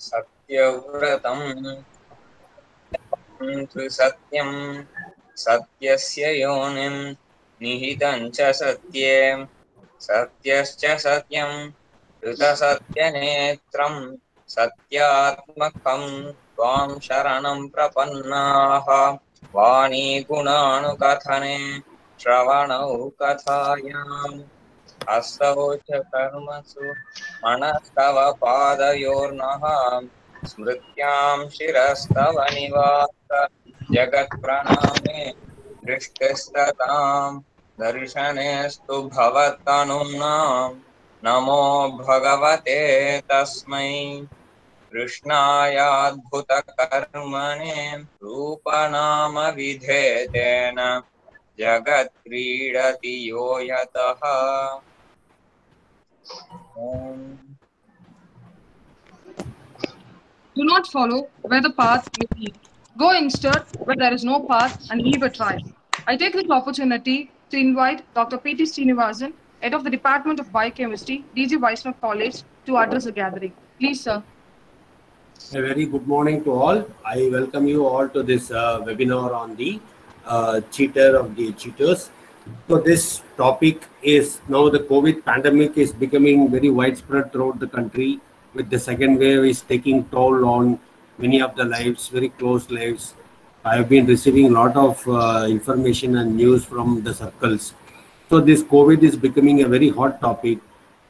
सत्यव्रतम्। तु सत्यं, सत्यस्य च सत्ये। सत्यश्च सत्यं ऋतसत्यनेत्रं सत्यात्मकं त्वां शरणं प्रपन्नाः। वाणी गुणानुकथने, श्रवणौ कथायाम्। हस्तौ च कर्मसु मनस्तव पादयोर्नः स्मृत्यां शिरस्तव निवास जगत्प्रणामे दृष्टिस्ततां दर्शनेस्तु भवत्तनुम्नां नमो भगवते तस्मै कृष्णायाद्भुतकर्मणे रूपनामविधेतेन जगत्क्रीडति यो यतः। ॐ Do not follow where the path you lead. Go instead where there is no path and leave a trail. I take this opportunity to invite Dr. P.T. Srinivasan, Head of the Department of Biochemistry, DG Vaishnav College, to address the gathering. Please, sir. A very good morning to all. I welcome you all to this uh, webinar on the uh, cheater of the cheaters. So this topic is now the COVID pandemic is becoming very widespread throughout the country. With the second wave is taking toll on many of the lives, very close lives. I have been receiving a lot of uh, information and news from the circles. So this COVID is becoming a very hot topic.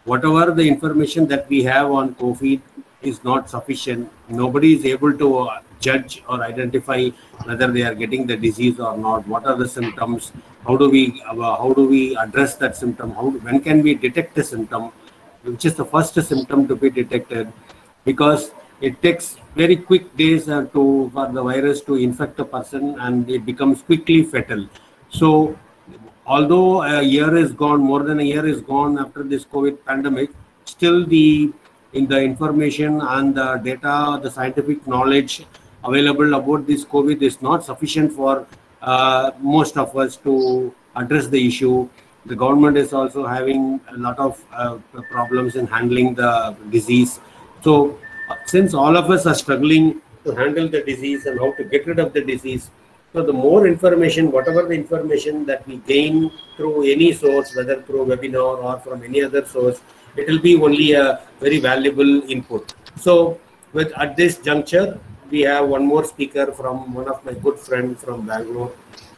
Whatever the information that we have on COVID is not sufficient. Nobody is able to uh, judge or identify whether they are getting the disease or not. What are the symptoms? How do we uh, how do we address that symptom? How when can we detect the symptom? Which is the first symptom to be detected? Because it takes very quick days uh, to for the virus to infect a person and it becomes quickly fatal. So although a year is gone, more than a year is gone after this COVID pandemic, still the in the information and the data, the scientific knowledge available about this COVID is not sufficient for uh, most of us to address the issue. The government is also having a lot of uh, problems in handling the disease. So, uh, since all of us are struggling to handle the disease and how to get rid of the disease, so the more information, whatever the information that we gain through any source, whether through webinar or from any other source, it will be only a very valuable input. So with at this juncture, we have one more speaker from one of my good friends from Bangalore,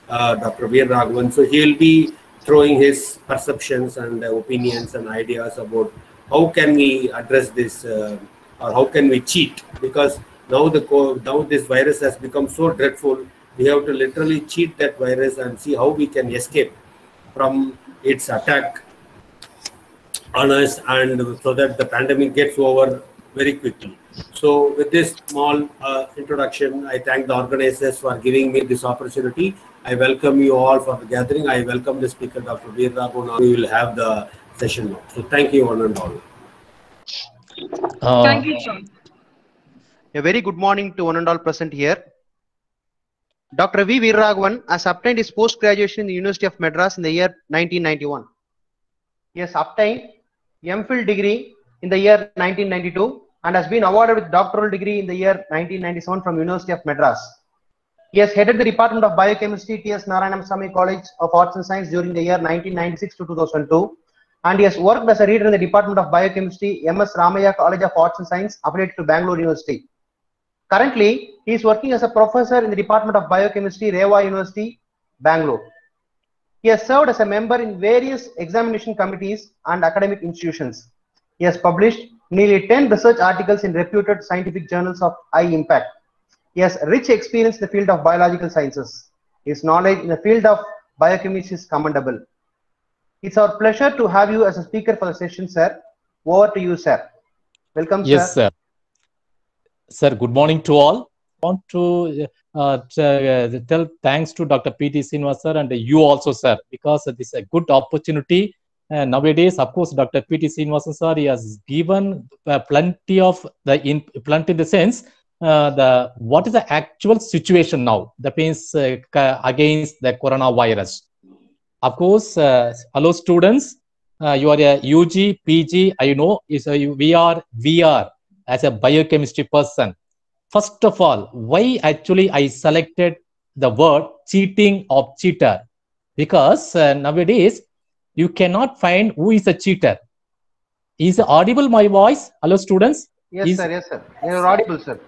uh, Dr. Veeraraghavan. So he'll be throwing his perceptions and opinions and ideas about how can we address this uh, or how can we cheat because now the now this virus has become so dreadful we have to literally cheat that virus and see how we can escape from its attack on us and so that the pandemic gets over very quickly. So with this small uh, introduction, I thank the organizers for giving me this opportunity. I welcome you all for the gathering. I welcome the speaker, Dr. Veer Raghunath. We will have the session now. So thank you one and all. Uh, Thank you, sir. A very good morning to one and all present here. Dr. V. Veeraraghavan has obtained his post-graduation in the University of Madras in the year 1991. He has obtained MPhil degree in the year 1992 and has been awarded with doctoral degree in the year 1997 from University of Madras. He has headed the Department of Biochemistry, T.S. Narayanasamy College of Arts and Science during the year 1996 to 2002 and he has worked as a reader in the Department of Biochemistry, MS Ramaiah College of Arts and Science, affiliated to Bangalore University. Currently, he is working as a professor in the Department of Biochemistry, REVA University, Bangalore. He has served as a member in various examination committees and academic institutions. He has published nearly 10 research articles in reputed scientific journals of high impact. He has rich experience in the field of biological sciences. His knowledge in the field of biochemistry is commendable. It's our pleasure to have you as a speaker for the session, sir. Over to you, sir. Welcome, Yes, sir. sir. Sir, good morning to all. I want to uh, uh, tell thanks to Dr. P.T. Sinwas, sir, and you also, sir, because this is a good opportunity. Uh, nowadays, of course, Dr. P.T. Srinivasan, sir, he has given uh, plenty of the in plenty in the sense uh, the what is the actual situation now. That means uh, against the coronavirus. Of course, uh, hello students. Uh, you are a UG, PG. I know is a, we are VR as a biochemistry person. First of all, why actually I selected the word cheating of cheater? Because uh, nowadays you cannot find who is a cheater. Is audible my voice? Hello, students. Yes, Is- sir. Yes, sir. You're audible, sir.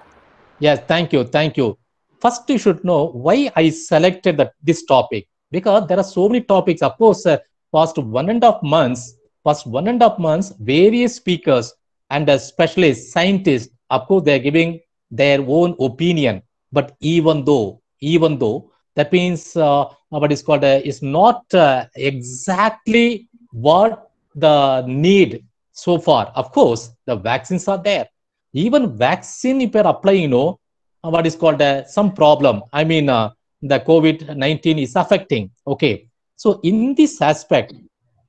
Yes, thank you, thank you. First, you should know why I selected the, this topic because there are so many topics. Of course, uh, past one and a half months, past one and a half months, various speakers and uh, specialists, scientists, of course, they are giving their own opinion. But even though, even though that means uh, what is called uh, is not uh, exactly what the need so far. Of course, the vaccines are there. Even vaccine if you're applying you know what is called some problem. I mean uh, the covid-19 is affecting. Okay. So in this aspect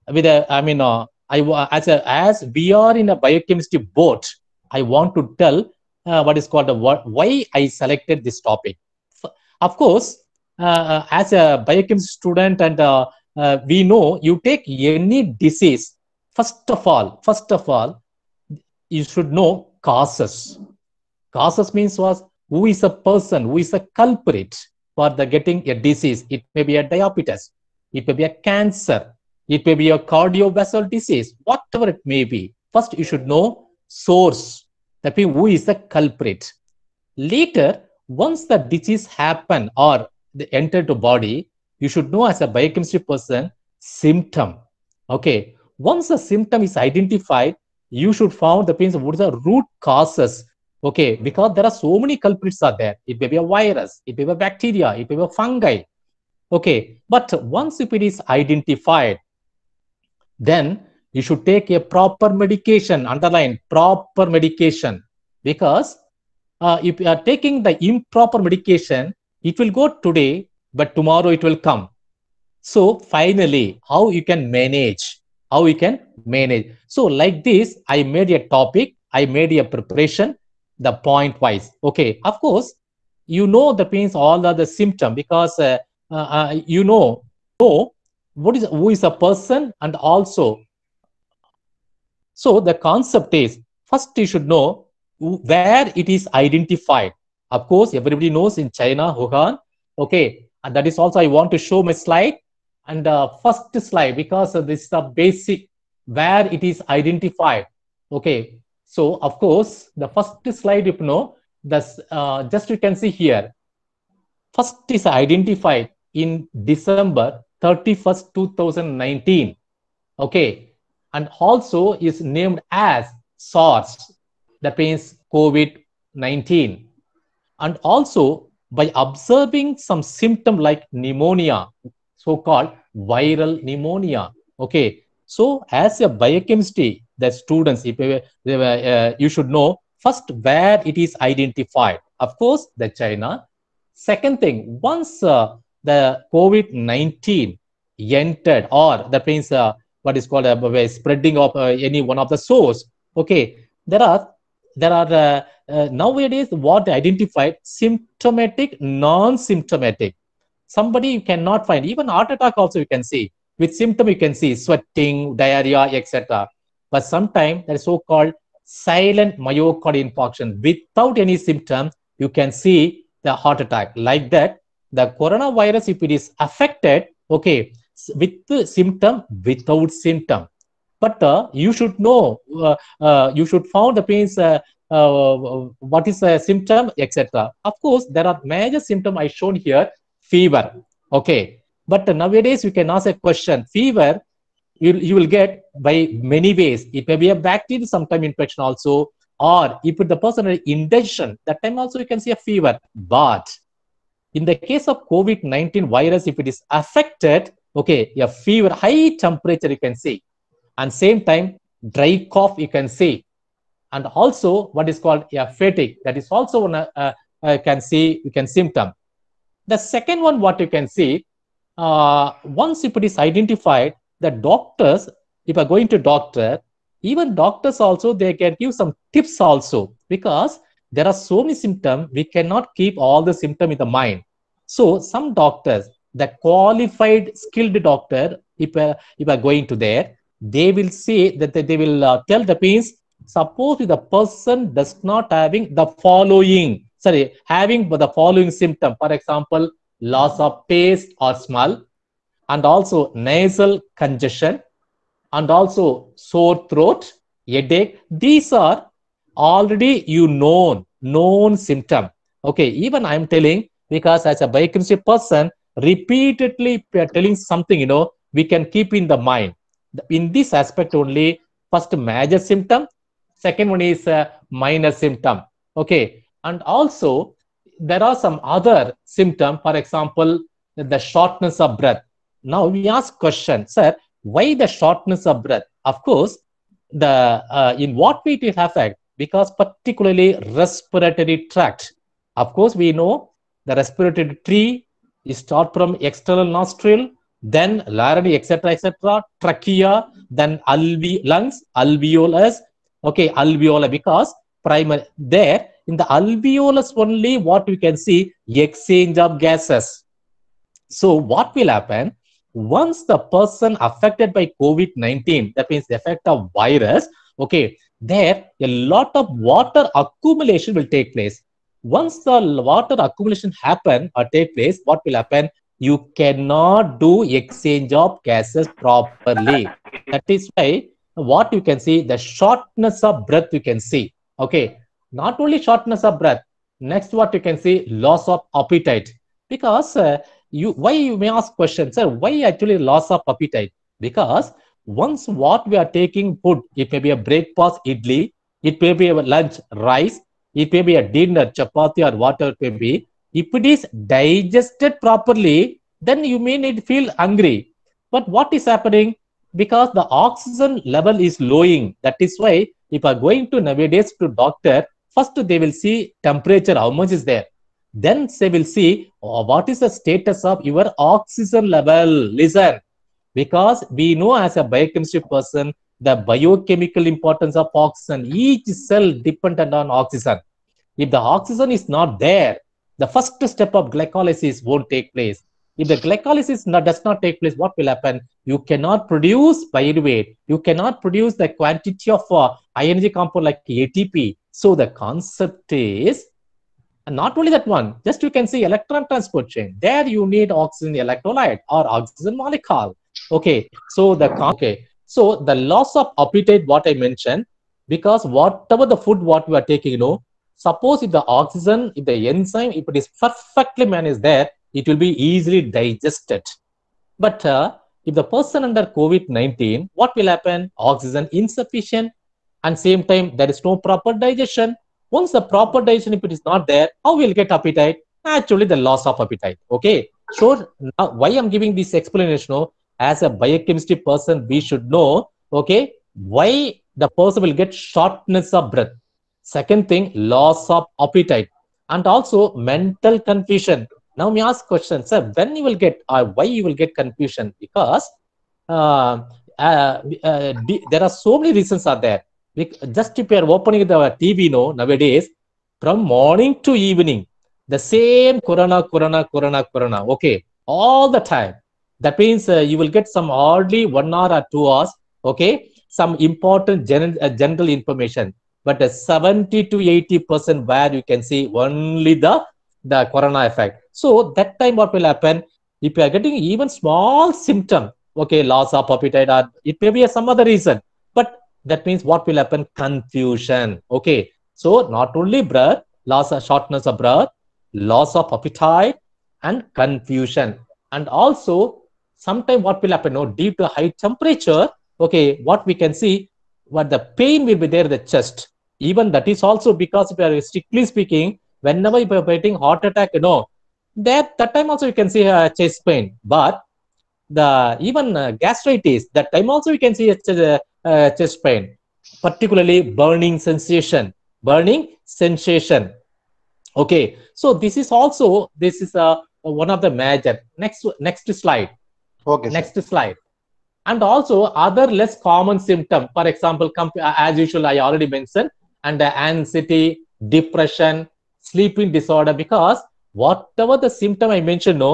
with a i mean uh, i as a as we are in a biochemistry board i want to tell what is called a, why i selected this topic. Of course as a biochemistry student and uh, uh, we know you take any disease first of all first of all you should know causes. Causes means was who is a person, who is a culprit for the getting a disease. It may be a diabetes, it may be a cancer, it may be a cardiovascular disease, whatever it may be. First, you should know source. That means who is the culprit. Later, once the disease happen or they enter to body, you should know as a biochemistry person symptom. Okay. Once the symptom is identified, you should find the pains what is the root causes. Okay. Because there are so many culprits are there. It may be a virus it may be a bacteria it may be a fungi. Okay. But once if it is identified then you should take a proper medication underline proper medication. Because uh, if you are taking the improper medication it will go today but tomorrow it will come. So finally how you can manage? How you can manage? So like this i made a topic i made a preparation the point wise. Okay of course you know the pains all the symptom because uh, uh, uh, you know know what is who is a person and also so the concept is first you should know where it is identified of course everybody knows in china wuhan. Okay and that is also i want to show my slide. And uh, first slide because this is the basic where it is identified. Okay so of course the first slide you know this uh, just you can see here. First is identified in december 31st 2019 okay and also is named as SARS, that means COVID 19. And also by observing some symptom like pneumonia, so called viral pneumonia. Okay, so as a biochemistry, the students, if uh, you should know first where it is identified. Of course, the China. Second thing, once uh, the COVID 19 entered, or that means uh, what is called a spreading of uh, any one of the source. Okay, there are there are uh, nowadays what they identified symptomatic, non-symptomatic. Somebody you cannot find even heart attack also you can see with symptom you can see sweating, diarrhea, etc. But sometimes there is so-called silent myocardial infarction without any symptom. You can see the heart attack like that. The coronavirus, if it is affected, okay, with the symptom, without symptom. But uh, you should know, uh, uh, you should found the pains, uh, Uh, uh, what is a symptom, etc. Of course, there are major symptom I shown here, fever. Okay, but nowadays you can ask a question, fever, you, you will get by many ways. It may be a bacterial sometime infection also, or if the person had indigestion, that time also you can see a fever. But in the case of COVID-19 virus, if it is affected, okay, a fever, high temperature you can see, and same time dry cough you can see, and also what is called a fatigue. That is also one uh, uh, uh, can see you can symptom. The second one, what you can see, uh, once if it is identified, the doctors, if are going to doctor, even doctors also they can give some tips also because there are so many symptoms we cannot keep all the symptom in the mind so some doctors the qualified skilled doctor if uh, if are going to there they will see that they, they will uh, tell the pains suppose if the person does not having the following, sorry, having the following symptom, for example, loss of taste or smell, and also nasal congestion, and also sore throat, headache. These are already you known known symptom. Okay, even I'm telling because as a biochemistry person, repeatedly we are telling something, you know, we can keep in the mind. In this aspect only, first major symptom, second one is a minor symptom. Okay, and also there are some other symptom. For example, the shortness of breath. Now we ask question, sir, why the shortness of breath? Of course, the uh, in what way it will affect because particularly respiratory tract. Of course, we know the respiratory tree is start from external nostril, then larynx, etc., etc., trachea, then alve lungs, alveolus. Okay, alveolar because primary there in the alveolus only what we can see exchange of gases. So what will happen? Once the person affected by COVID-19, that means the effect of virus, okay, there a lot of water accumulation will take place. Once the water accumulation happen or take place, what will happen? You cannot do exchange of gases properly. that is why what you can see, the shortness of breath you can see. Okay, not only shortness of breath. Next, what you can see, loss of appetite. Because uh, you, why you may ask questions, sir? Why actually loss of appetite? Because once what we are taking food, it may be a breakfast idli, it may be a lunch rice, it may be a dinner chapati or whatever it may be. If it is digested properly, then you may need feel hungry. But what is happening? Because the oxygen level is lowing. That is why if are going to nowadays to doctor, first they will see temperature, how much is there. Then they will see oh, what is the status of your oxygen level. Listen, because we know as a biochemistry person the biochemical importance of oxygen each cell dependent on oxygen if the oxygen is not there the first step of glycolysis won't take place if the glycolysis not, does not take place what will happen? You cannot produce pyruvate. You cannot produce the quantity of uh, high energy compound like atp so the concept is and not only that one just you can see electron transport chain. There you need oxygen electrolyte or oxygen molecule. Okay so the okay. So the loss of appetite what i mentioned because whatever the food what we are taking you know suppose if the oxygen if the enzyme if it is perfectly managed there it will be easily digested. But uh, if the person under covid-19 what will happen? Oxygen insufficient and same time there is no proper digestion. Once the proper digestion if it is not there how will get appetite? Actually the loss of appetite. Okay? So now why i'm giving this explanation no? as a biochemistry person we should know okay why the person will get shortness of breath. Second thing loss of appetite. And also mental confusion now me ask question sir. When you will get or why you will get confusion? Because uh, uh, uh, there are so many reasons are there. Just if you are opening the tv no nowadays from morning to evening the same corona corona corona corona okay all the time. That means uh, you will get some hardly one hour or two hours okay some important gen- uh, general information. But uh, 70 to 80 percent where you can see only the the corona effect. So that time what will happen? If you are getting even small symptom okay loss of appetite or it may be some other reason but that means what will happen? Confusion okay. So not only breath loss of shortness of breath loss of appetite and confusion. And also sometime what will happen? No due to high temperature okay what we can see what the pain will be there in the chest. Even that is also because if you are strictly speaking whenever you are getting heart attack you know that that time also you can see a chest pain. But the even uh, gastritis that time also you can see a, a, a chest pain. Particularly burning sensation burning sensation. Okay so this is also this is a one of the major. Next next slide. Okay. sir. next slide. And also other less common symptom. For example uh, as usual i already mentioned and uh, anxiety depression sleeping disorder because whatever the symptom i mentioned no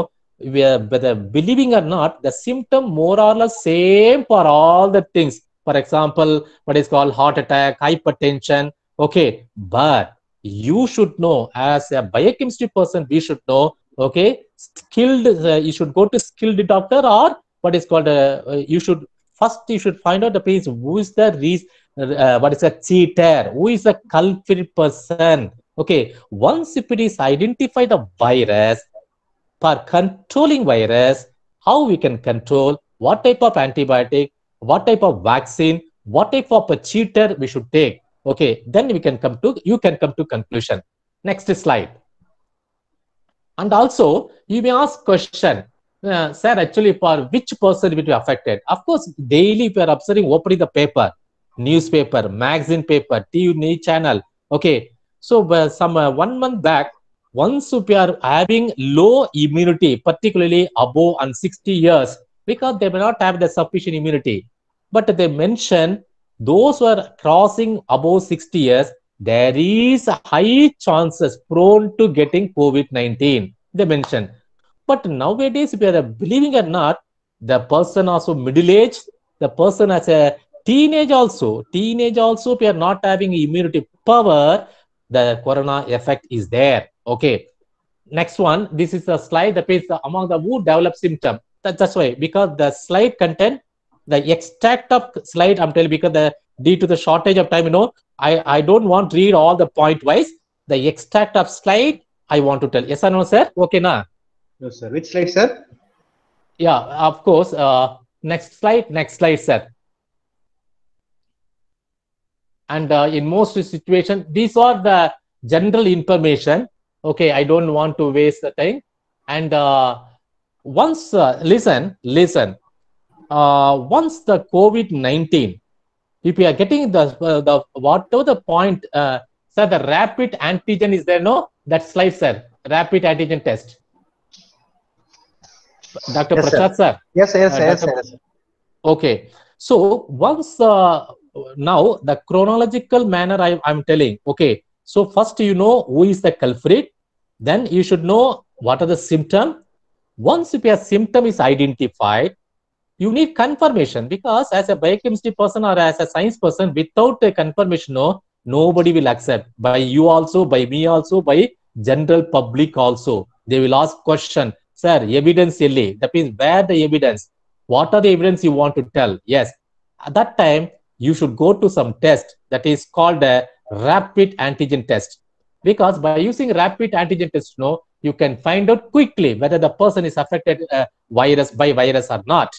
we are, whether believing or not the symptom more or less same for all the things For example, what is called heart attack, hypertension. Okay, but you should know as a biochemistry person, we should know. Okay, skilled. Uh, you should go to skilled doctor or what is called. Uh, uh, you should first you should find out the place who is the reason. Uh, what is a cheater? Who is a culprit person? Okay, once if it is identify the virus, for controlling virus, how we can control, what type of antibiotic, what type of vaccine, what type of a cheater we should take. Okay, then we can come to, you can come to conclusion. Next slide. And also, you may ask question, uh, sir, actually for which person will be affected? Of course, daily we are observing opening the paper, newspaper, magazine paper, TV channel. Okay, so some uh, one month back, once we are having low immunity, particularly above and 60 years, because they may not have the sufficient immunity. But they mention those who are crossing above 60 years, there is high chances prone to getting COVID-19. They mention. But nowadays, if you are believing or not, the person also middle-aged, the person as a teenage also, teenage also, if you are not having immunity power, the corona effect is there. Okay. Next one, this is a slide that is among the who develop symptom. That, that's why, because the slide content, the extract of slide, I'm telling because the due to the shortage of time, you know, I, I don't want to read all the point wise. The extract of slide, I want to tell. Yes or no, sir? Okay, na? No, sir. Which slide, sir? Yeah, of course. Uh, next slide, next slide, sir. And uh, in most situations, these are the general information. Okay, I don't want to waste the time. And uh, once, uh, listen, listen. Uh, once the COVID 19, if you are getting the, uh, the whatever the point, uh, sir, the rapid antigen is there, no? That slide, sir. Rapid antigen test. Dr. Yes. Prasad, sir. Yes, sir, yes, Uh, yes, Dr. yes. Okay. So once uh, now the chronological manner I, i'm telling. Okay. So first you know who is the culprit. Then you should know what are the symptom. Once if a symptom is identified you need confirmation. Because as a biochemistry person or as a science person without a confirmation no nobody will accept. By you also by me also by general public also. They will ask question. Sir evidence illi that means where the evidence? What are the evidence you want to tell? Yes. At that time you should go to some test that is called a rapid antigen test. Because by using rapid antigen test, no, you can find out quickly whether the person is affected uh, virus by virus or not.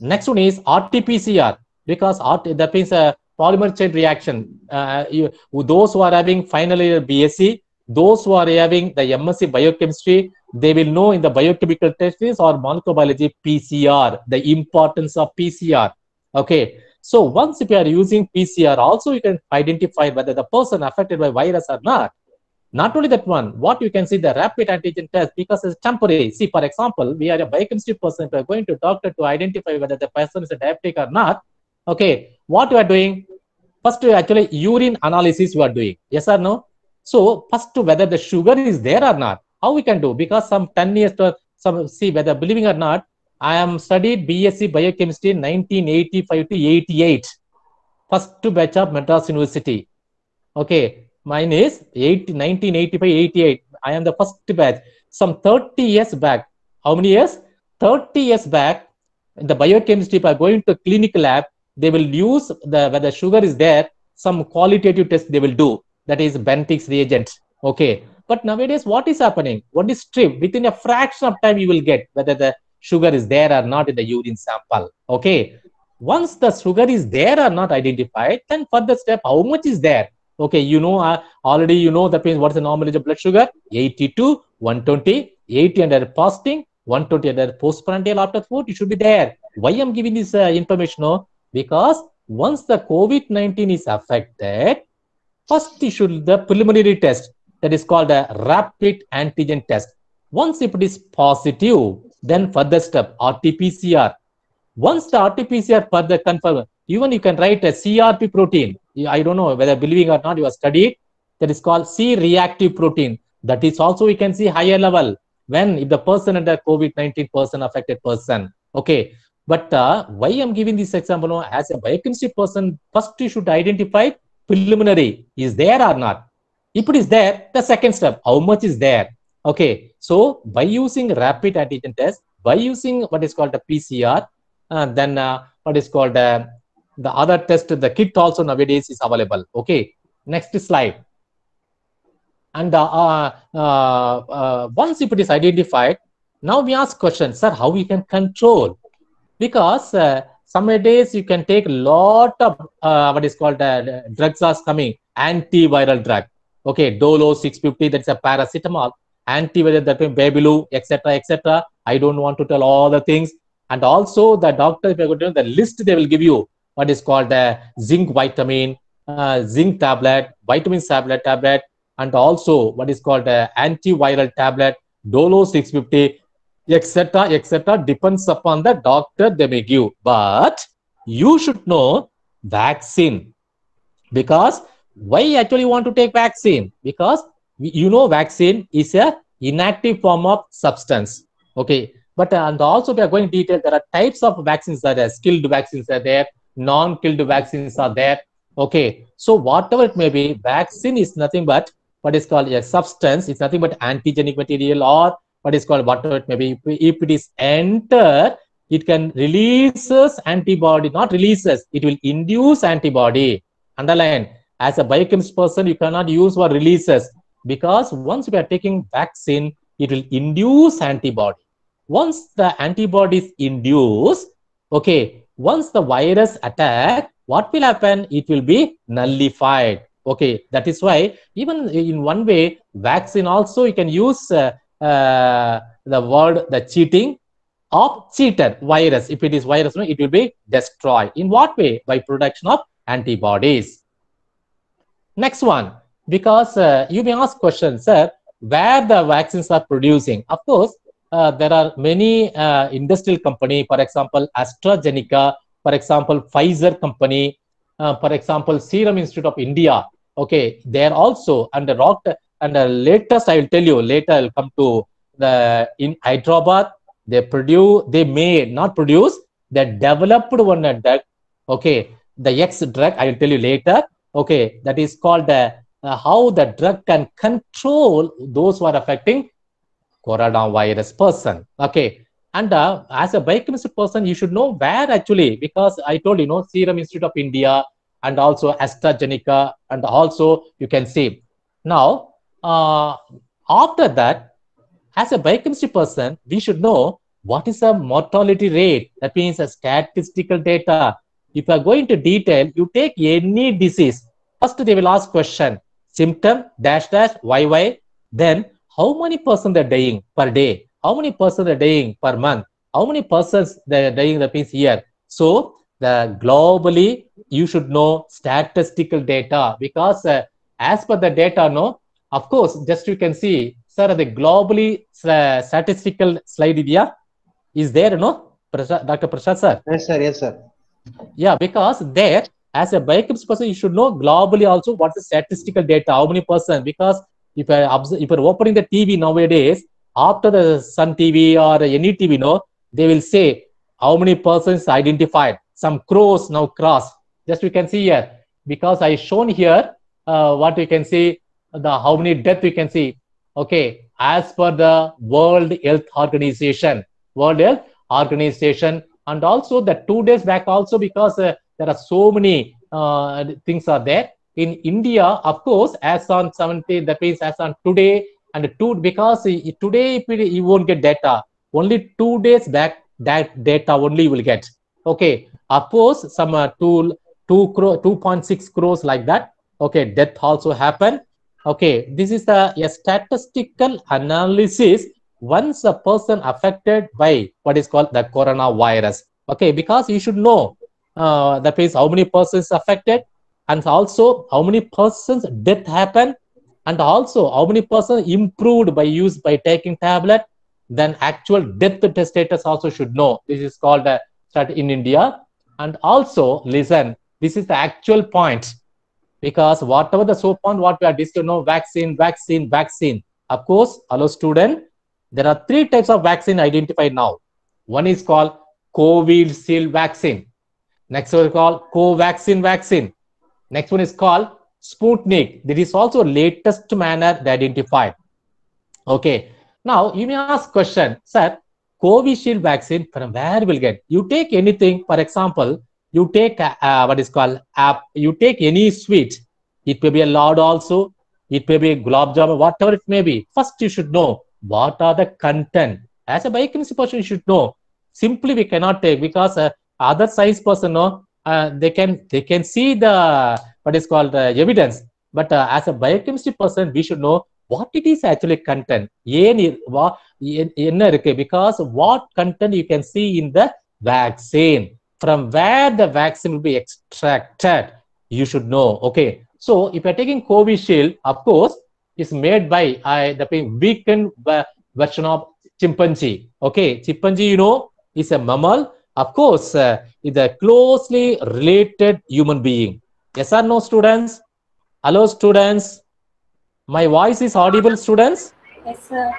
Next one is RT-PCR because RT, that means a polymer chain reaction. Uh, you, those who are having final year BSc, those who are having the MSc biochemistry, they will know in the biochemical tests or molecular biology PCR, the importance of PCR. Okay. So once if you are using PCR, also you can identify whether the person affected by virus or not. Not only that one, what you can see the rapid antigen test because it's temporary. See, for example, we are a biochemistry person. We are going to doctor to identify whether the person is a diabetic or not. Okay, what you are doing? First, you actually urine analysis you are doing. Yes or no? So first, whether the sugar is there or not. How we can do? Because some 10 years to some see whether believing or not, I am studied BSc biochemistry in 1985 to 88. First batch of Madras University. Okay, mine is 80, 1985 88. I am the first batch. Some 30 years back. How many years? 30 years back, in the biochemistry, by going to clinical lab, they will use the whether sugar is there, some qualitative test they will do. That is Benedict's reagent. Okay. But nowadays, what is happening? What is stripped? Within a fraction of time, you will get whether the sugar is there or not in the urine sample. Okay. Once the sugar is there or not identified, then further step, how much is there? Okay, you know, uh, already you know that means what's the normal age of blood sugar? 82, 120, 80 under fasting, 120 under postprandial after food, it should be there. Why I'm giving this uh, information? No? Because once the COVID-19 is affected, first you should the preliminary test that is called a rapid antigen test. Once if it is positive, then further step RT-PCR. Once the RT-PCR further confirm, even you can write a CRP protein. I don't know whether believing or not, you have studied. That is called C-reactive protein. That is also we can see higher level when if the person under COVID-19 person affected person. Okay. But uh, why I'm giving this example? As a biochemistry person, first you should identify preliminary is there or not. If it is there, the second step, how much is there? Okay, so by using rapid antigen test, by using what is called a PCR, uh, then uh, what is called uh, the other test, the kit also nowadays is available. Okay, next slide. And uh, uh, uh, once if it is identified, now we ask questions, sir, how we can control? Because some days you can take lot of uh, what is called uh, drugs are coming, antiviral drug. Okay, Dolo 650, that's a paracetamol, antiviral that means Fabiflu, etc., etc. I don't want to tell all the things. And also the doctor, if you're going to the list they will give you, what is called the zinc vitamin, uh, zinc tablet, vitamin tablet, tablet, and also what is called a antiviral tablet, Dolo 650, etc., etc. Depends upon the doctor they may give. But you should know vaccine because why actually want to take vaccine? Because you know vaccine is a inactive form of substance. Okay, but uh, and also we are going detail. There are types of vaccines that are. Skilled vaccines are there. Non-killed vaccines are there. Okay, so whatever it may be, vaccine is nothing but what is called a substance. It's nothing but antigenic material or what is called whatever it may be. If, it is entered, it can releases antibody, not releases. It will induce antibody. Underline. As a biochemist person, you cannot use for releases because once we are taking vaccine, it will induce antibody. Once the antibodies induce, okay, once the virus attack, what will happen? It will be nullified. Okay, that is why even in one way, vaccine also you can use uh, uh, the word the cheating of cheated virus. If it is virus, it will be destroyed. In what way? By production of antibodies. Next one, because uh, you may ask questions, sir, where the vaccines are producing. Of course, uh, there are many uh, industrial company, for example, AstraZeneca, for example, Pfizer company, uh, for example, Serum Institute of India. Okay, they are also under rock. And the latest, I will tell you later. I'll come to the in Hyderabad. They produce, they made not produce. They developed one drug. Okay, the X drug. I will tell you later. Okay, that is called the uh, how the drug can control those who are affecting coronavirus person. Okay, and uh, as a biochemistry person, you should know where actually because I told you know Serum Institute of India and also AstraZeneca and also you can see. Now uh, after that as a biochemistry person we should know what is the mortality rate. That means a statistical data. If you are going to detail you take any disease first they will ask question symptom dash dash yy then how many person they're dying per day? How many persons are dying per month? How many persons they're dying that means year? So the globally you should know statistical data because uh, as per the data no of course just you can see sir the globally uh, statistical slide idea is there no? Prasad, dr prasad sir? Yes, sir. Yes, sir. yeah because there as a biochemist person you should know globally also what's the statistical data how many percent because if i observe if you're opening the tv nowadays after the sun tv or any tv no they will say how many persons identified. Some crows now cross. Just you can see here. Because i shown here uh, what you can see the how many death we can see. Okay as per the world health organization. World health organization and also the two days back also because uh, there are so many uh, things are there. In india of course as on 70 that means as on today and two because today you won't get data. Only two days back that data only you will get. Okay. Of course some uh, two two crore 2.6 crores like that. Okay. Death also happen. Okay. This is a, a statistical analysis. Once a person affected by what is called the coronavirus. Okay. Because you should know uh, that means how many persons affected and also how many persons death happened and also how many persons improved by use by taking tablet then actual death status also should know. This is called a stat in india. And also listen this is the actual point. Because whatever the so on what we are discussing no vaccine vaccine vaccine. Of course hello student there are three types of vaccine identified now. One is called Covishield vaccine. Next one is called Covaxin vaccine. Next one is called Sputnik. That is also latest manner they identified. Okay. Now you may ask question, sir, Covishield vaccine from where will get? You take anything, for example, you take uh, what is called app. You take any sweet. It may be a lard also. It may be a gulab jamun, whatever it may be. First, you should know what are the content. As a biochemistry person, you should know. Simply, we cannot take because uh, other science person no, uh, they can they can see the what is called uh, evidence. But uh, as a biochemistry person we should know what it is actually content. Because what content you can see in the vaccine. From where the vaccine will be extracted you should know okay? So if you're taking covishield of course it's made by uh, the weakened version of chimpanzee okay? Chimpanzee you know is a mammal of course uh, is a closely related human being. Yes or no students? Hello students? My voice is audible students? Yes, sir.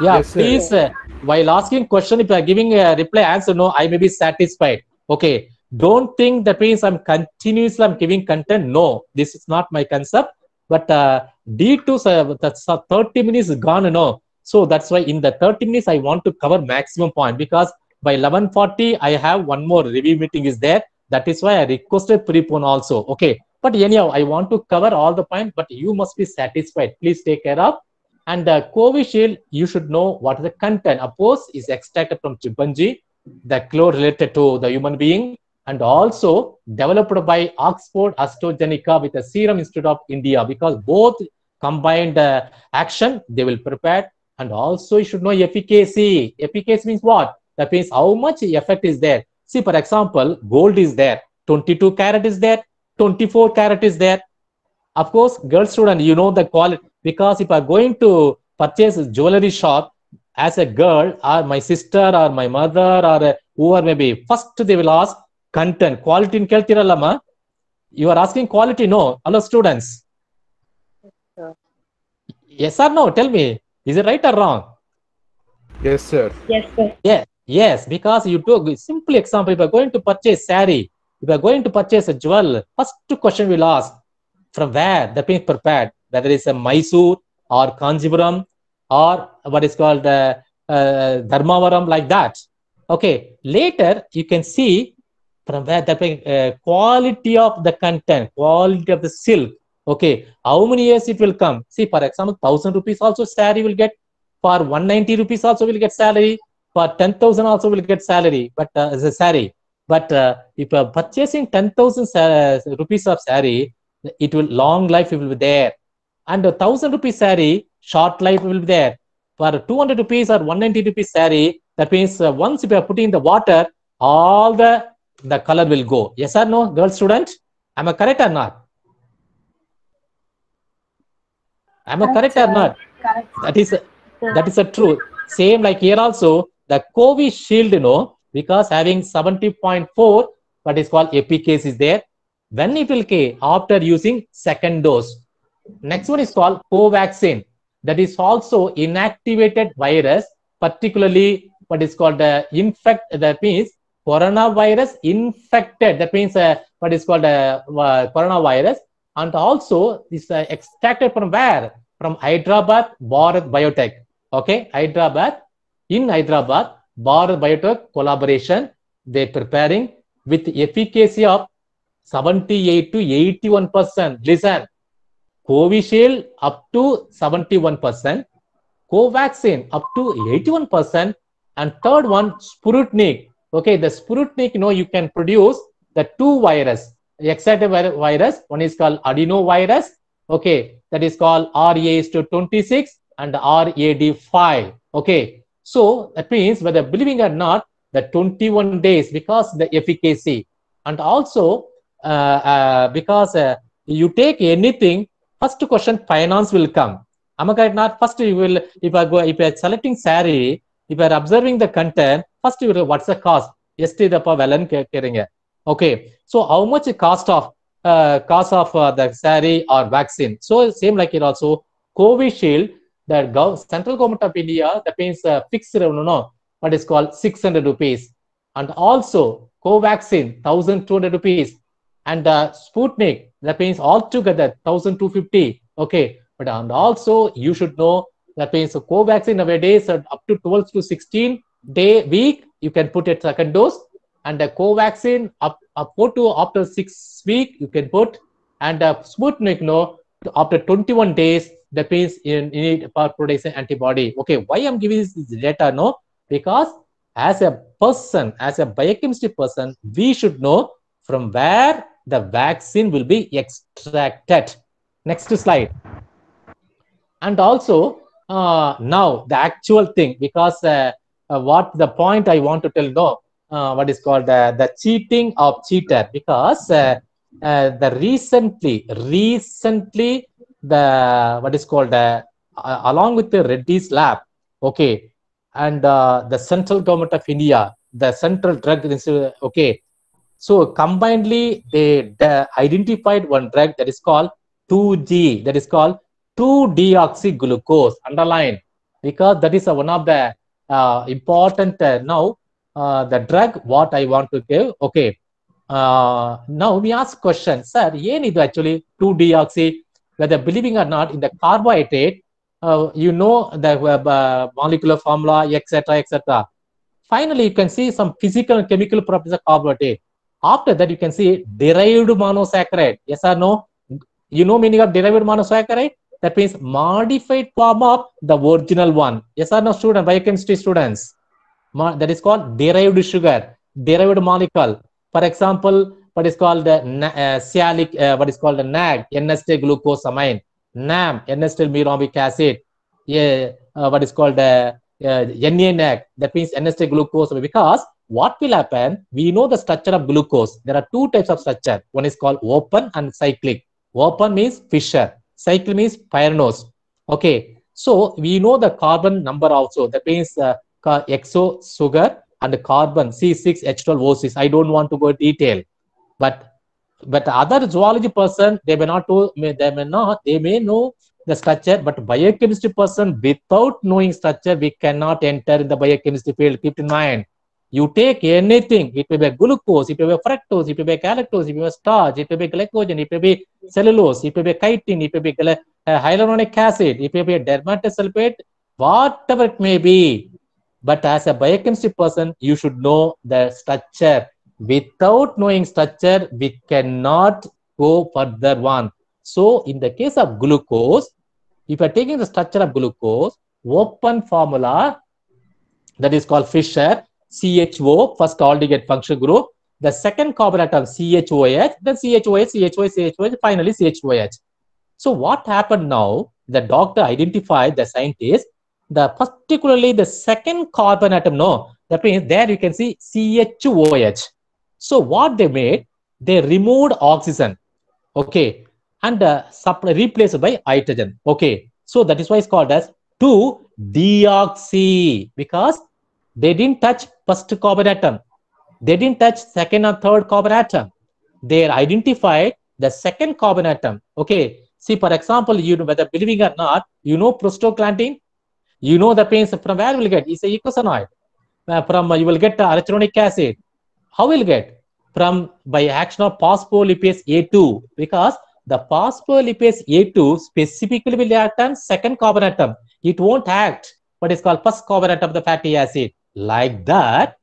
yeah Yes, sir. please uh, while asking question if you are giving a reply answer no i may be satisfied. Okay don't think that means i'm continuously i'm giving content. No this is not my concept. But uh, due to uh, that's uh, 30 minutes is gone no. So that's why in the 30 minutes i want to cover maximum point because by 11:40 i have one more review meeting is there that is why i requested prepone also okay but anyhow i want to cover all the point but you must be satisfied please take care of and uh, Covishield, you should know what the content. Of course, is extracted from chimpanzee, the claw related to the human being, and also developed by Oxford AstraZeneca with the Serum Institute of India because both combined uh, action they will prepare. And also, you should know efficacy. Efficacy means what? That means how much effect is there. See, for example, gold is there, 22 carat is there, 24 carat is there. Of course, girl student, you know the quality because if I'm going to purchase a jewelry shop as a girl or my sister or my mother or whoever may be, first they will ask content, quality in keltirallama. You are asking quality, no. Hello, students. sir. Yes or no? Tell me, is it right or wrong? Yes, sir. Yes, sir. Yes, yes, because you took a simple example. If you're going to purchase sari, if you're going to purchase a jewel, first question will ask from where the paint prepared, whether it's a Mysore or Kanjipuram or what is called uh, uh, Dharmavaram, like that. Okay, later you can see from where the uh, quality of the content, quality of the silk. Okay, how many years it will come? See, for example, thousand rupees also sari will get. For 190 rupees also will get salary for 10,000 also will get salary, but uh, as a salary. But uh, if you are purchasing 10,000 sa- rupees of salary, it will long life it will be there. And a thousand rupees salary, short life will be there. For 200 rupees or 190 rupees salary, that means uh, once if you are putting in the water, all the the color will go. Yes or no, girl student? Am I correct or not? Am I correct or not? Correct. That is that is a true. Same like here also, the Covishield, you know, because having 70.4, what is called efficacy is there. When it will K after using second dose. Next one is called Covaxin. That is also inactivated virus, particularly what is called the infect. That means coronavirus infected. That means uh, what is called uh, uh, coronavirus, and also is uh, extracted from where? From Hyderabad Bharat Biotech. Okay, Hyderabad. In Hyderabad, Bharat Biotech collaboration, they're preparing with efficacy of 78 to 81 percent. Listen, Covishield up to 71 percent, Covaxin up to 81 percent, and third one Sputnik. Okay, the Sputnik, you know, you can produce the two virus, excited virus. One is called adenovirus. Okay, that is called RAS to 26 and RAD5. Okay, so that means whether believing or not, the 21 days because the efficacy and also uh, uh, because uh, you take anything, first question finance will come. Am I correct? Not first you will if I go if you are selecting salary, if you are observing the content, first you will what's the cost? எஸ்டி தப்பா விலைன்னு கேட்குறீங்க okay so how much cost of uh, cost uh, the the or vaccine? So same like it also. Covid shield the gov- central government of india that means uh, fixed no? What is called 600 rupees. And also Covaxin, 1200 rupees, and uh, Sputnik, that means altogether 1250. Okay, but and also you should know that means Covaxin nowadays up to 12 to 16 day week, you can put a second dose, and the Covaxin up, up to after six week you can put, and uh, Sputnik no? After 21 days that means you need production antibody. Okay, why I'm giving this data no because as a person, as a biochemistry person, we should know from where the vaccine will be extracted. Next slide. And also, uh, now the actual thing, because uh, uh, what the point I want to tell no, uh, what is called uh, the cheating of cheater, because uh, the recently, recently, the what is called uh, uh, along with the Reddy's lab, okay, and uh, the central government of India, the central drug institute, okay. So combinedly, they, they identified one drug that is called 2G, that is called 2-deoxyglucose, underline, because that is uh, one of the uh, important uh, now, uh, the drug what I want to give, okay. Uh, now we ask question, sir, ಏನ್ ಇದು actually 2-deoxy, whether believing or not, in the carbohydrate, uh, you know the uh, molecular formula, etc., etc. Finally, you can see some physical and chemical properties of carbohydrate. After that, you can see derived monosaccharide. Yes or no? You know meaning of derived monosaccharide? That means modified form of the original one. Yes or no, student, biochemistry students? That is called derived sugar, derived molecule. For example, what is called the uh, sialic, uh, what is called the NAG, N-acetyl glucosamine. NAM, N-acetyl acid, yeah, uh, what is called uh, uh, NANAC, that means N-acetyl glucose. Because what will happen, we know the structure of glucose. There are two types of structure. One is called open and cyclic. Open means Fischer, cyclic means Pyranose. Okay, so we know the carbon number also. That means uh, exo sugar and carbon C6H12O6. I don't want to go detail, but but other zoology person they may not know they may not they may know the structure but biochemistry person without knowing structure we cannot enter in the biochemistry field keep in mind you take anything it may be glucose it may be fructose it may be galactose it may be starch it may be glycogen it may be cellulose it may be chitin it may be uh, hyaluronic acid it may be dermatosulfate whatever it may be but as a biochemistry person you should know the structure without knowing structure we cannot go further one so in the case of glucose if you are taking the structure of glucose open formula that is called Fischer, cho first aldehyde function group. The second carbon atom choh then choh choh choh finally choh so what happened now? The doctor identified the scientist. The particularly the second carbon atom no that means there you can see choh so what they made, they removed oxygen, okay, and uh, replaced by hydrogen, okay. So that is why it's called as 2-deoxy because they didn't touch first carbon atom, they didn't touch second or third carbon atom. They identified the second carbon atom, okay. See, for example, you know whether believing or not, you know prostaglandin, you know the pains from where you will get? It's a eicosanoid. Uh, from uh, you will get uh, arachidonic acid how will get from by action of phospholipase A2 because the phospholipase A2 specifically will act on second carbon atom. It won't act what is called first carbon atom of the fatty acid. Like that,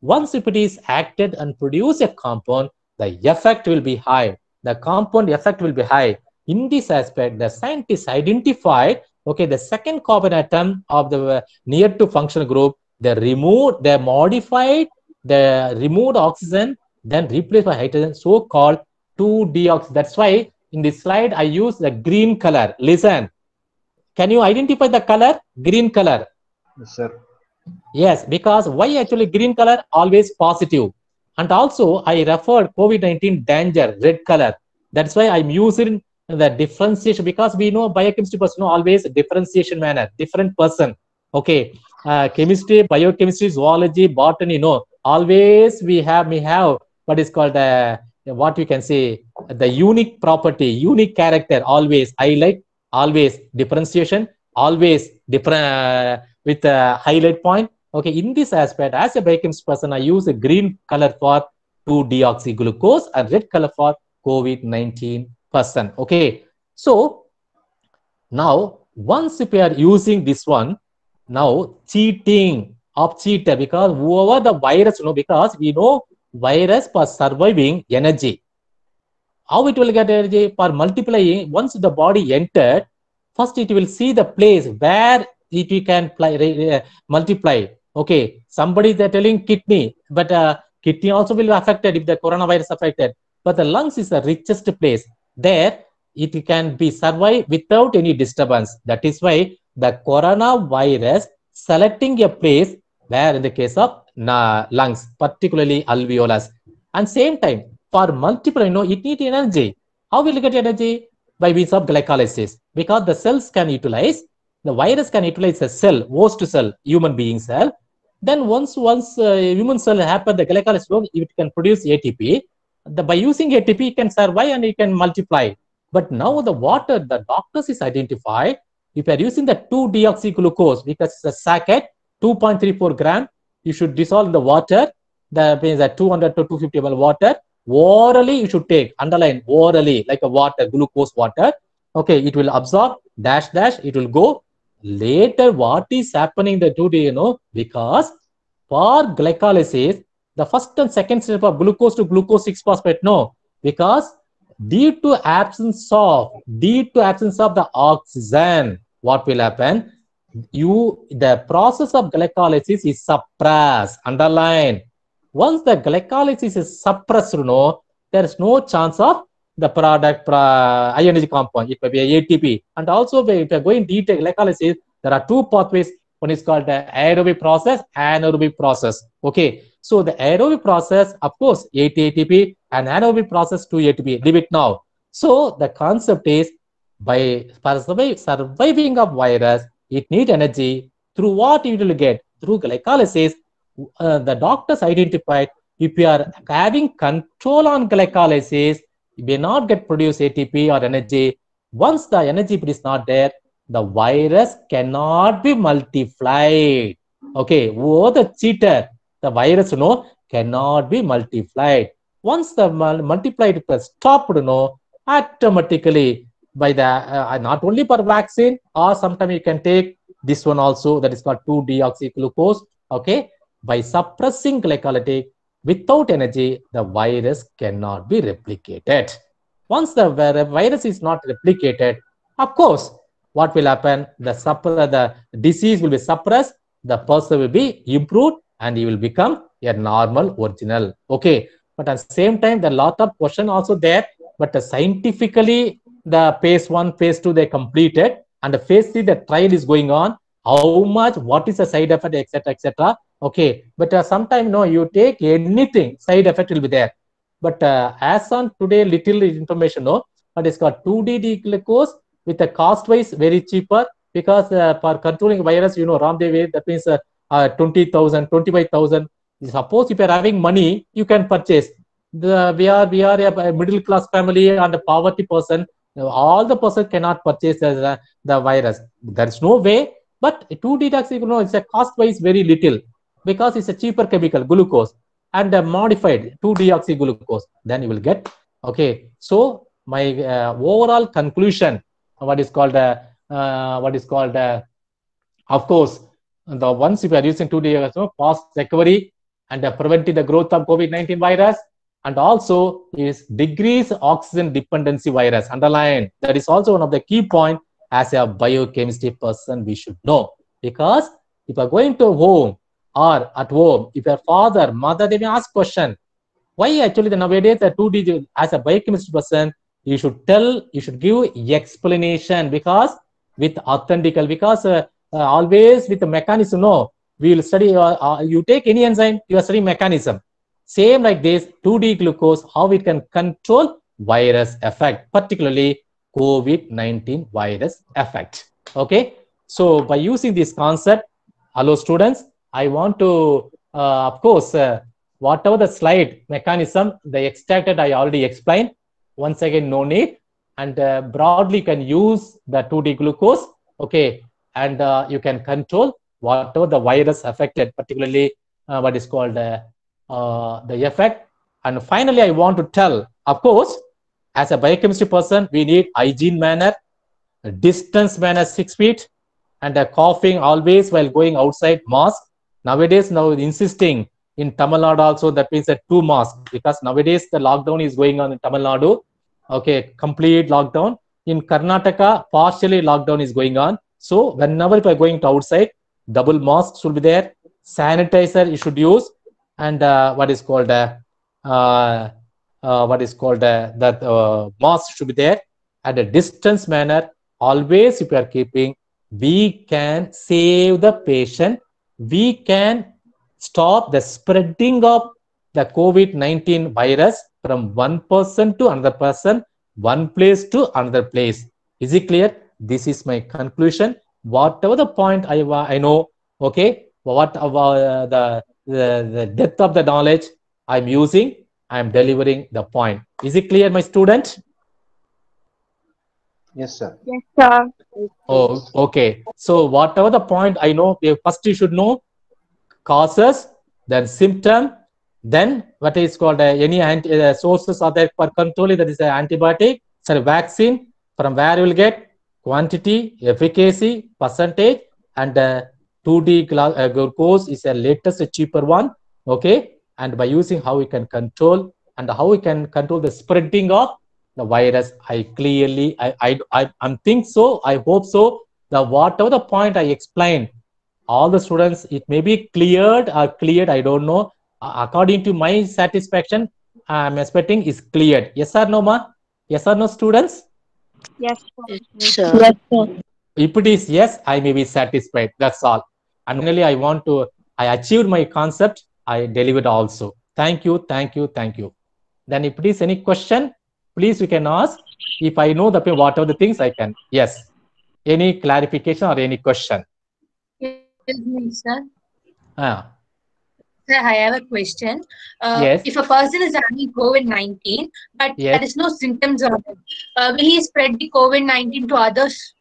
once it is acted and produce a compound, the effect will be high. The compound effect will be high. In this aspect, the scientists identified okay the second carbon atom of the near to functional group. They removed, they modified the removed oxygen then replaced by hydrogen so called 2-deoxy that's why in this slide i use the green color. Listen can you identify the color? Green color. Yes, sir. yes because why actually green color? Always positive. And also i referred covid-19 danger red color. That's why i'm using the differentiation because we know biochemistry person know always differentiation manner different person. Okay uh, chemistry biochemistry zoology botany no always we have we have what is called uh, what you can say the unique property unique character always like always differentiation always different uh, with a highlight point Okay, in this aspect, as a biochemist person, I use a green color for 2-deoxyglucose and red color for COVID-19 person. Okay, so now once if we are using this one, now cheating of cheater because whoever the virus, you know, because we know virus for surviving energy. How it will get energy for multiplying? Once the body entered, first it will see the place where it can play, uh, multiply. Okay, somebody they're telling kidney, but uh, kidney also will be affected if the coronavirus affected. But the lungs is the richest place. There it can be survive without any disturbance. That is why the coronavirus selecting a place where in the case of lungs, particularly alveolus. And same time, for multiple, you know, it need energy. How will it get energy? By means of glycolysis. Because the cells can utilize, the virus can utilize a cell, host cell, human being cell. Then once once uh, human cell happen, the glycolysis work, it can produce ATP. The, by using ATP, it can survive and it can multiply. But now the water, the doctors is identified. If you are using the 2-deoxyglucose, because it's a sacchet, 2.34 gram, you should dissolve the water. That means that 200 to 250 ml water. Orally, you should take, underline orally, like a water, glucose water. Okay, it will absorb, dash, dash, it will go. Later, what is happening the 2D, you know, because for glycolysis, the first and second step of glucose to glucose 6 phosphate, no, because due to absence of due to absence of the oxygen what will happen you the process of glycolysis is suppressed underline. Once the glycolysis is suppressed you know there is no chance of the product uh, energy compound. It may be atp and also if you are going detail glycolysis there are two pathways. One is called the aerobic process anaerobic process. Okay. So the aerobic process of course atp and anaerobic process 2 atp leave it now. So the concept is by surviving of virus it need energy through what it will get through glycolysis. Uh, the doctors identified if you are having control on glycolysis you may not get produce atp or energy. Once the energy is not there the virus cannot be multiplied. Okay who the cheater? The virus know cannot be multiplied. Once the multiplied is stopped know automatically by the uh, not only for vaccine or sometimes you can take this one also that is called 2-deoxyglucose okay? By suppressing glycolytic without energy the virus cannot be replicated. Once the virus is not replicated of course what will happen? The the disease will be suppressed the person will be improved and he will become a normal original okay? But at the same time there are lot of question also there but uh, scientifically the phase one phase two they completed and the phase three the trial is going on. How much what is the side effect etc etc okay but uh, sometime no you take anything side effect will be there. But uh, as on today little information no but it's got 2d glucose with a cost wise very cheaper because uh, for controlling virus you know Ramdev that means uh, uh, 20000 25000 suppose if you're having money you can purchase. The we are we are a middle class family and a poverty person all the person cannot purchase the, the virus. There's no way but 2-deoxyglucose is a cost wise very little because it's a cheaper chemical glucose and a modified 2-deoxyglucose then you will get okay. So my uh, overall conclusion what is called uh, uh, what is called uh, of course the once if you are using 2-deoxyglucose fast recovery and uh, preventing the growth of covid-19 virus and also is decrease oxygen dependency virus underline. That is also one of the key point as a biochemistry person we should know. Because if you are going to home or at home if your father mother they may ask question why actually the nowadays the 2d as a biochemistry person you should tell you should give explanation because with authentical because uh, uh, always with the mechanism no. We will study uh, uh, you take any enzyme you are studying mechanism same like this 2d glucose how it can control virus effect particularly covid-19 virus effect. Okay? So by using this concept hello students i want to uh, of course uh, whatever the slide mechanism the extracted i already explained. Once again no need. And uh, broadly you can use the 2d glucose okay? And uh, you can control whatever the virus affected, particularly uh, what is called uh, the effect. And finally, I want to tell, of course, as a biochemistry person, we need hygiene manner, distance manner six feet, and a coughing always while going outside mask. Nowadays, now insisting in Tamil Nadu also that means that two masks because nowadays the lockdown is going on in Tamil Nadu. Okay, complete lockdown. In Karnataka, partially lockdown is going on. So whenever if are going to outside, double masks should be there. Sanitizer you should use, and uh, what is called uh, uh, what is called that mask should be there at a distance manner. Always, if you are keeping, we can save the patient. We can stop the spreading of the COVID 19 virus from one person to another person, one place to another place. Is it clear? This is my conclusion. Whatever the point I, I know, okay, what about uh, the, the, the depth of the knowledge I'm using, I'm delivering the point. Is it clear, my student? Yes, sir. Yes, sir. Oh, okay. So whatever the point I know, first you should know causes, then symptom, then what is called uh, any anti, uh, sources are there for controlling that is an antibiotic, sorry, vaccine, from where you will get quantity, efficacy, percentage, and uh, 2D gla- uh, glucose is a latest cheaper one. Okay, and by using how we can control and how we can control the spreading of the virus i clearly i i i I'm think so i hope so. The whatever the point i explained all the students it may be cleared or cleared i don't know. Uh, according to my satisfaction i'm expecting is cleared. Yes or no ma? Yes or no students? Yes, Sir. Yes, sir. if it is yes i may be satisfied. That's all and finally i want to i achieved my concept i delivered also thank you thank you thank you then if it is any question please you can ask if i know the what are the things i can yes any clarification or any question Excuse me, sir. Ah, Sir, I have a question. Uh, Yes. If a person is having COVID 19, but Yes. there is no symptoms of it, uh, will he spread the COVID 19 to others?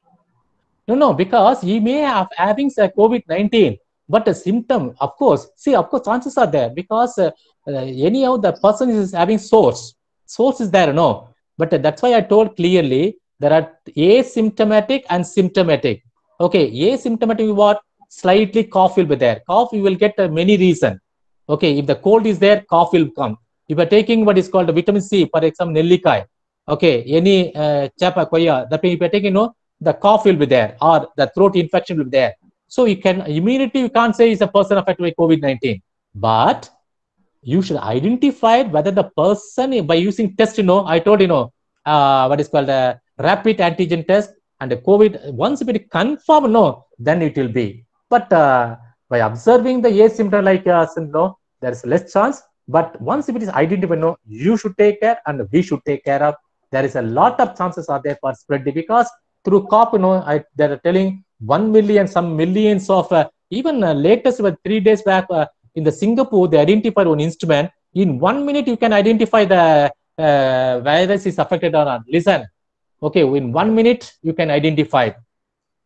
No no because he may have having a covid-19 but the symptom of course see of course chances are there because uh, uh, anyhow the person is having source source is there no. But uh, that's why i told clearly there are asymptomatic and symptomatic. Okay asymptomatic what slightly cough will be there. Cough you will get uh, many reason. Okay if the cold is there cough will come. If you are taking what is called vitamin c for example nellikai okay any uh, chapa koya that if you are taking no the cough will be there or the throat infection will be there. So you can immunity you can't say is a person affected by covid-19 but you should identify whether the person by using test you know i told you know uh, what is called a rapid antigen test and the covid once it confirm no then it will be. But uh, by observing the asymptom like uh, no there is less chance. But once if it is identified no you should take care and we should take care of. There is a lot of chances are there for spreading because through COP, you know, I, they're telling one million, some millions of uh, even uh, latest about three days back uh, in the Singapore, they identified one instrument. In one minute, you can identify the uh, virus is affected or not. Listen, okay, in one minute you can identify.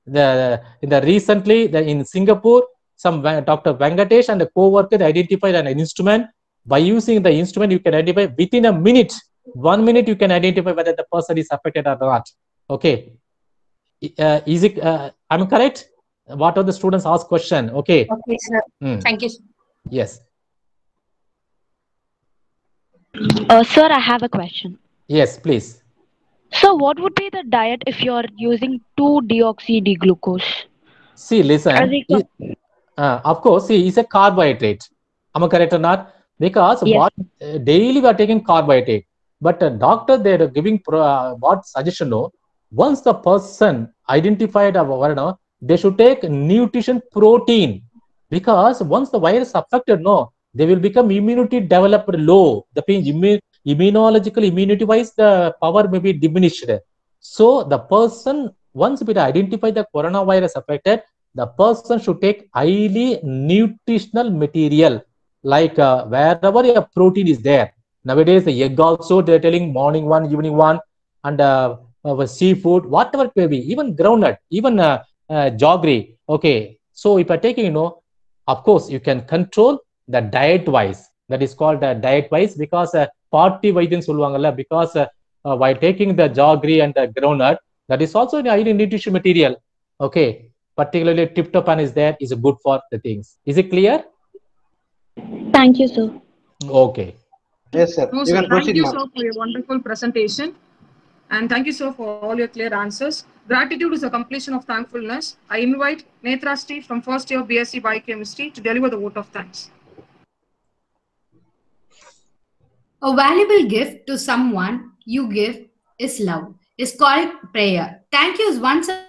The in the recently the, in Singapore, some Dr. Venkatesh and a co-worker identified an instrument. By using the instrument, you can identify within a minute. One minute, you can identify whether the person is affected or not. Okay, uh, is it uh, i'm correct what are the students ask question okay Okay, sir. Hmm. Thank you. sir. yes Uh, sir, I have a question. yes please So, what would be the diet if you're using 2 deoxy D glucose? see listen it- it- uh, of course see it's a carbohydrate am i correct or not because Yes. what uh, daily we are taking carbohydrate but uh, doctor they're giving pro, uh, what suggestion no once the person identified a what, they should take nutrition protein. Because once the virus affected no they will become immunity developed low. The immu- immunological immunity wise the power may be diminished. So the person once we identify the coronavirus affected the person should take highly nutritional material. Like uh, wherever a protein is there. Nowadays the egg also they're telling morning one evening one. And uh, uh, seafood, whatever it may be, even groundnut, even uh, uh, jaggery. Okay, so if I take you know, of course, you can control the diet wise. That is called uh, diet wise because uh, party vaidyam solvangala because uh, uh, while taking the jaggery and the groundnut, that is also an ideal nutrition material. Okay, particularly tryptophan is there is good for the things. Is it clear? Thank you, sir. Okay. Yes, sir. No, sir. Thank you, now. sir, for your wonderful presentation. And thank you, sir, for all your clear answers. Gratitude is a completion of thankfulness. I invite Netra from first year BSc Biochemistry to deliver the vote of thanks. A valuable gift to someone you give is love. Is called prayer. Thank you is one such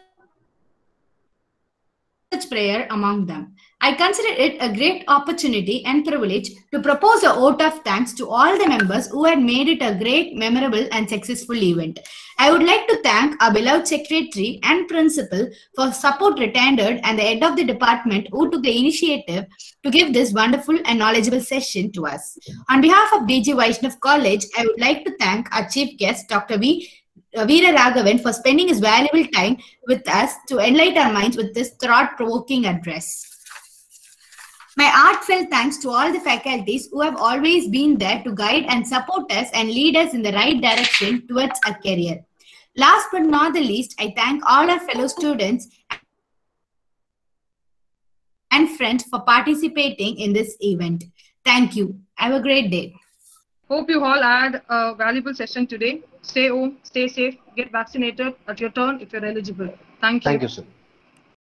prayer among them. I consider it a great opportunity and privilege to propose a vote of thanks to all the members who had made it a great, memorable, and successful event. I would like to thank our beloved secretary and principal for support returned and the head of the department who took the initiative to give this wonderful and knowledgeable session to us. On behalf of DG Vaishnav College, I would like to thank our chief guest, Dr. V. uh, Veeraraghavan, for spending his valuable time with us to enlighten our minds with this thought-provoking address. My heartfelt thanks to all the faculties who have always been there to guide and support us and lead us in the right direction towards a career. Last but not the least, I thank all our fellow students and friends for participating in this event. Thank you. Have a great day. Hope you all had a valuable session today. Stay home, stay safe, get vaccinated at your turn if you're eligible. Thank you. Thank you, sir.